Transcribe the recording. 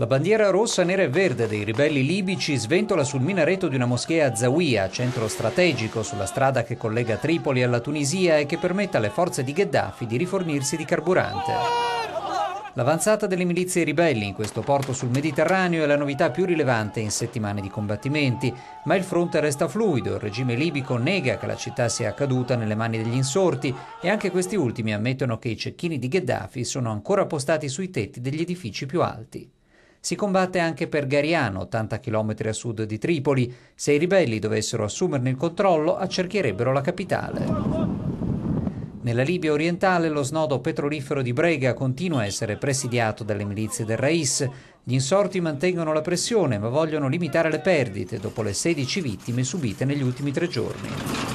La bandiera rossa, nera e verde dei ribelli libici sventola sul minareto di una moschea a Zawiya, centro strategico sulla strada che collega Tripoli alla Tunisia e che permette alle forze di Gheddafi di rifornirsi di carburante. L'avanzata delle milizie ribelli in questo porto sul Mediterraneo è la novità più rilevante in settimane di combattimenti, ma il fronte resta fluido, il regime libico nega che la città sia caduta nelle mani degli insorti e anche questi ultimi ammettono che i cecchini di Gheddafi sono ancora postati sui tetti degli edifici più alti. Si combatte anche per Gariano, 80 km a sud di Tripoli. Se i ribelli dovessero assumerne il controllo, accerchierebbero la capitale. Nella Libia orientale lo snodo petrolifero di Brega continua a essere presidiato dalle milizie del Rais. Gli insorti mantengono la pressione ma vogliono limitare le perdite dopo le 16 vittime subite negli ultimi tre giorni.